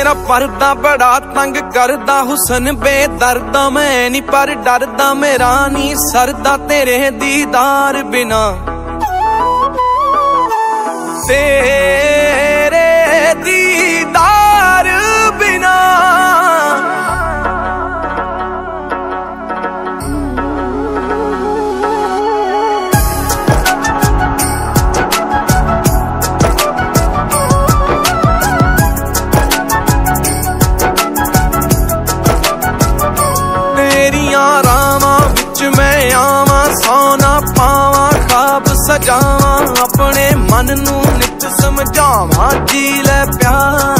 ਇੱਕ ਤੇਰਾ ਪਰਦਾ ਬੜਾ ਤੰਗ ਕਰਦਾ, ਹੁਸਨ ਬੇਦਰਦਾ ਮੈਂ ਨਹੀਂ ਪਰ ਡਰਦਾ, ਮੇਰਾ ਨਹੀਂ ਸਰਦਾ ਤੇਰੇ ਦੀਦਾਰ ਬਿਨਾ। ਤੇ ਤੇਰੀਆਂ ਰਾਵਾਂ ਵਿੱਚ ਮੈਂ ਆਵਾਂ ਸੌਣਾ ਪਾਵਾਂ, ਖਾਬ ਸਜਾਵਾਂ, ਆਪਣੇ ਮਨ ਨੂੰ ਨਿਤ ਸਮਝਾਵਾਂ, ਜੀ ਲੈ ਪਿਆਰ।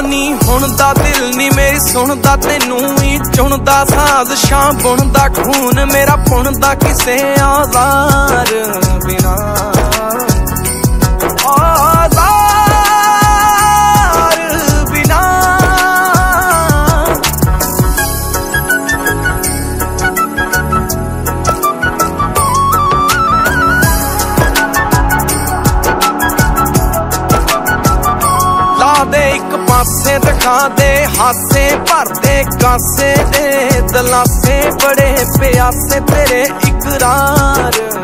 ਨਹੀਂ ਹੁਣ ਦਾ ਦਿਲ ਨਹੀਂ ਮੇਰੀ ਸੁਣਦਾ, ਤੈਨੂੰ ਹੀ ਚੁਣਦਾ ਸਾਜ਼। ਸ਼ਾਂ ਬੁਣਦਾ, ਖੂਨ ਮੇਰਾ ਪੁਣਦਾ, ਕਿਸੇ ਆਜ਼ਾਰ ਬਿਨਾ ਦੇ ਇੱਕ ਪਾਸੇ ਦਿਖਾ ਦੇ ਹਾਸੇ ਭਰਦੇ ਕਾਸੇ ਦੇ ਦਲਾਸੇ ਬੜੇ ਪਿਆਸੇ ਤੇਰੇ ਇਕਰਾਰ।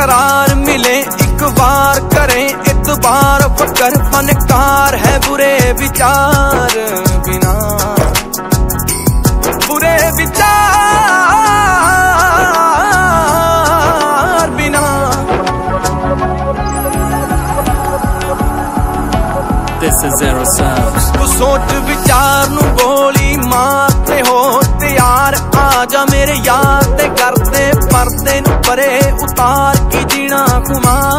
ਮਿਲੇ ਕਰਾਰ ਮਿਲੇ ਇੱਕ ਵਾਰ ਕਰੇ ਇਤਬਾਰ ਫਕਰ ਫਨਕਾਰ ਹੈ ਬੁਰੇ ਵਿਚਾਰ ਬਿਨਾ ਬੁਰੇ ਵਿਚਾਰ ਬਿਨਾ This is Zero Sounds. ਤੂੰ ਸੋਚ ਵਿਚਾਰ ਨੂੰ ਗੋਲੀ ਮਾਰਤੇ ਹੋ ਤਿਆਰ ਆ ਜਾ ਮੇਰੇ ਯਾਰ ਤੇ ਕਰਦੇ ਪਰਦੇ ਨੂੰ ਪਰੇ ਉਤਾਰ tomorrow